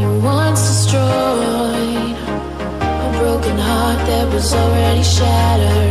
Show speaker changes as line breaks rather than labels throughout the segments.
You
once destroyed a broken heart that was already shattered.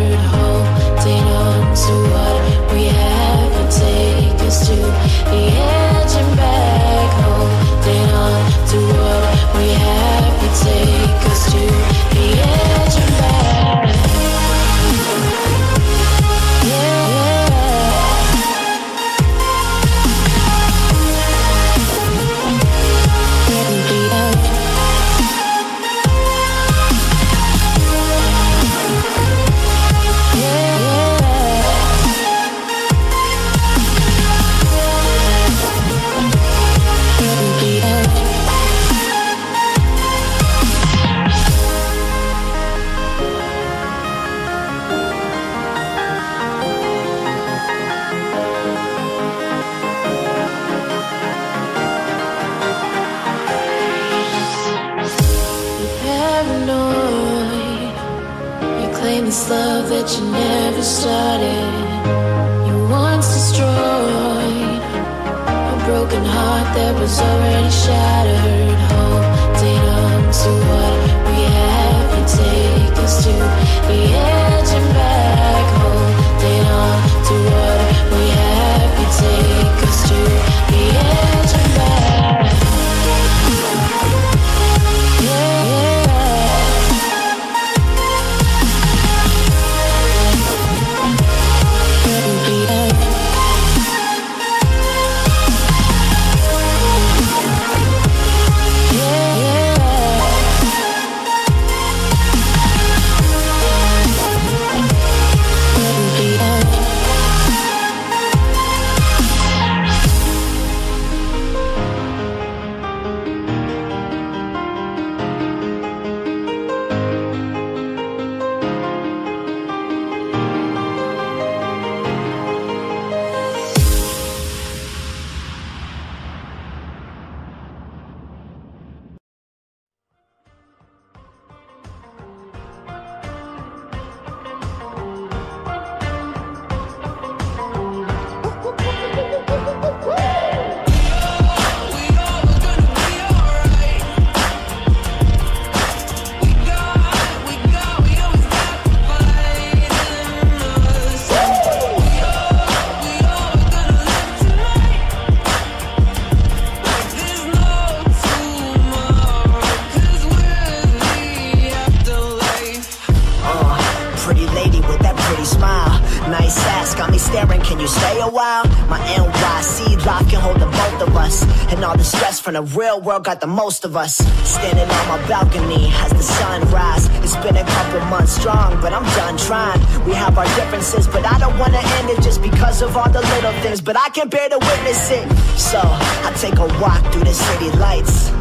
Got me staring, can you stay a while? My NYC life can hold the both of us. And all the stress from the real world got the most of us. Standing on my balcony as the sun rise. It's been a couple months strong, but I'm done trying. We have our differences, but I don't wanna end it just because of all the little things. But I can't bear to witness it. So I take a walk through the city lights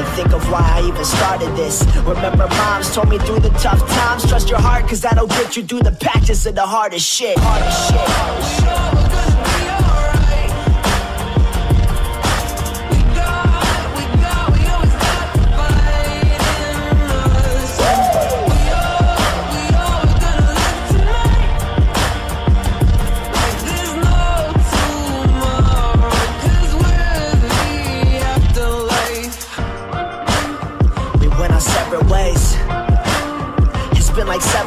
and think of why I even started this. Remember, moms told me through the tough times, trust your heart, cause that'll get you through the patches of the hardest shit. Hardest shit. Hardest shit.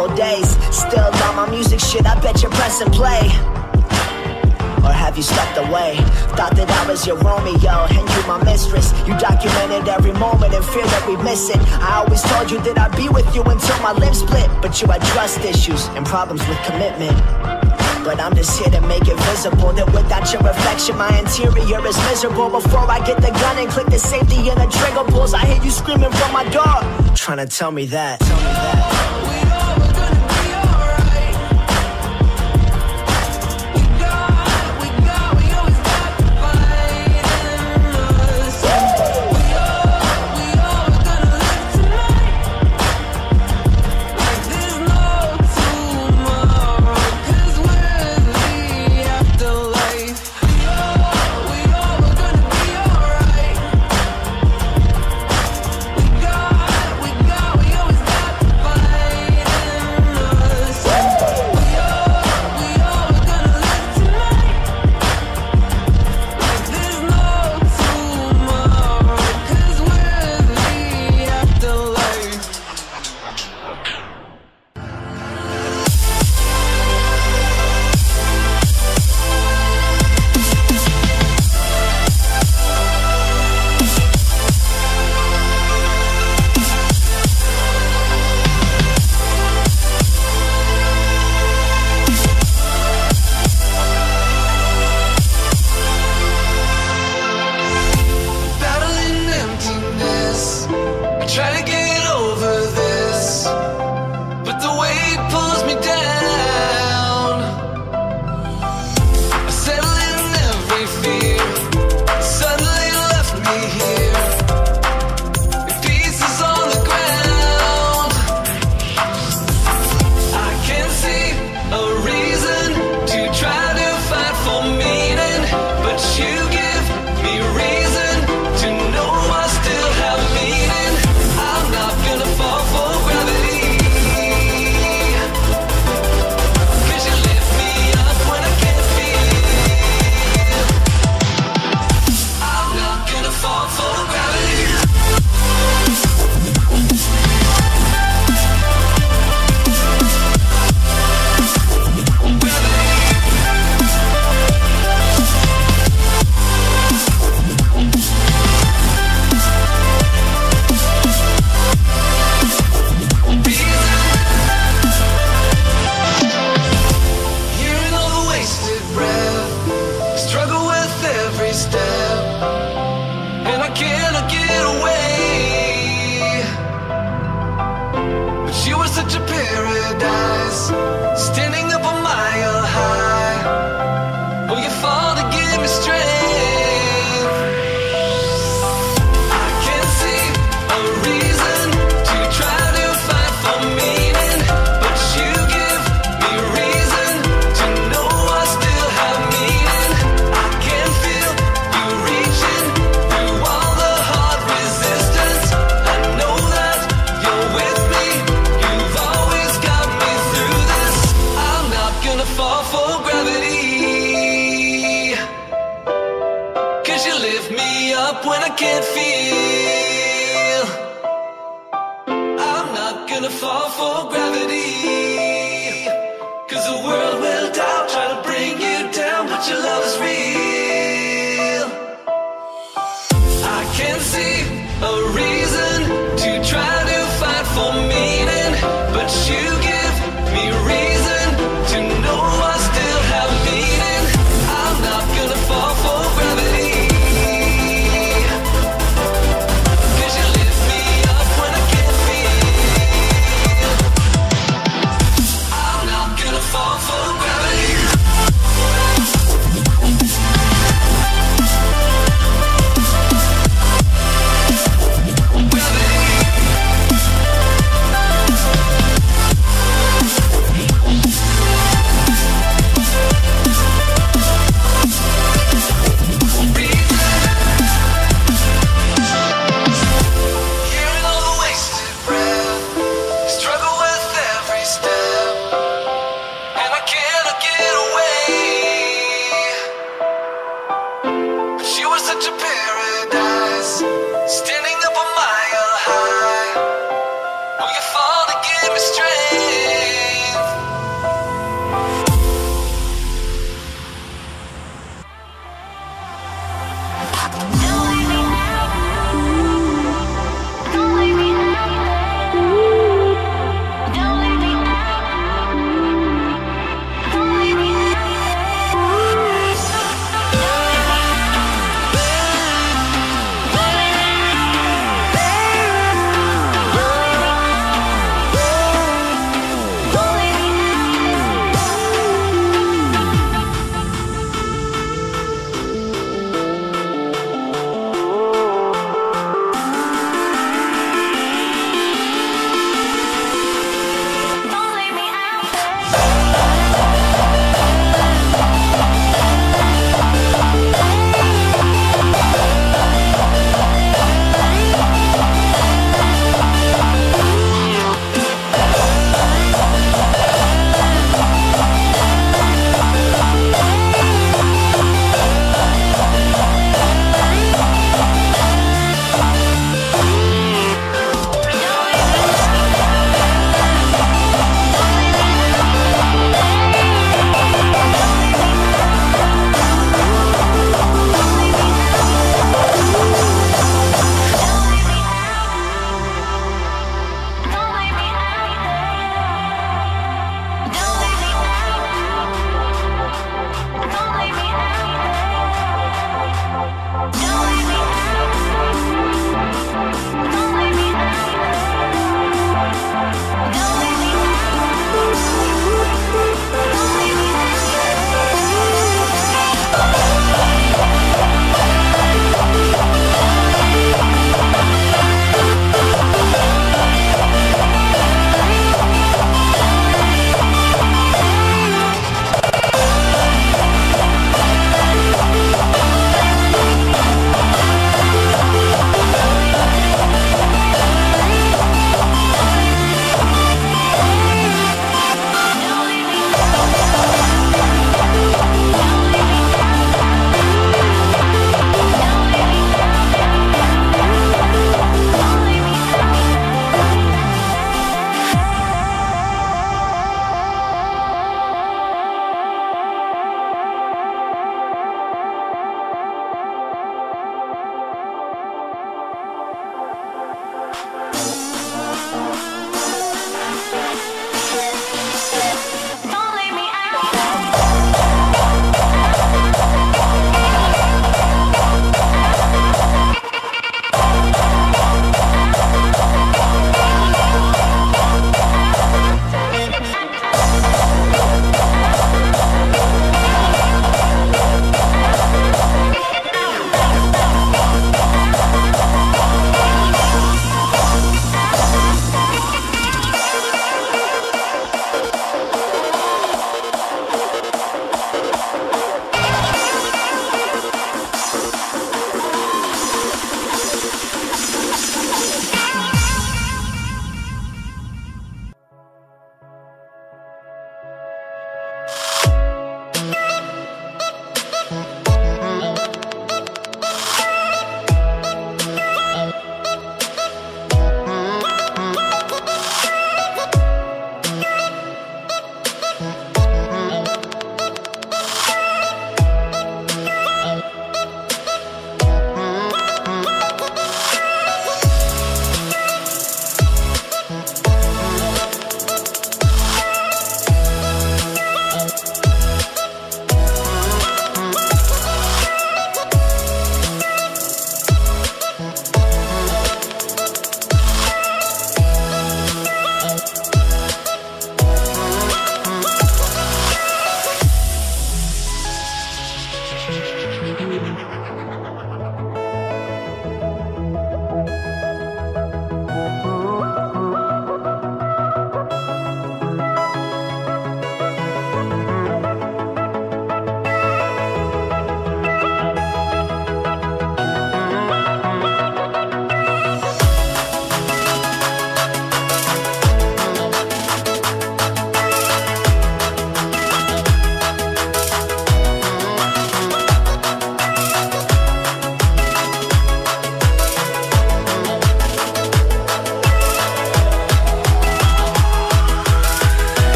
Several days. Still on my music shit, I bet you're pressing play. Or have you stepped away? Thought that I was your Romeo and you my mistress. You documented every moment and fear that we miss it. I always told you that I'd be with you until my lips split. But you had trust issues and problems with commitment. But I'm just here to make it visible that without your affection, my interior is miserable. Before I get the gun and click the safety and the trigger pulls, I hear you screaming from my door, trying to tell me that. Tell me that.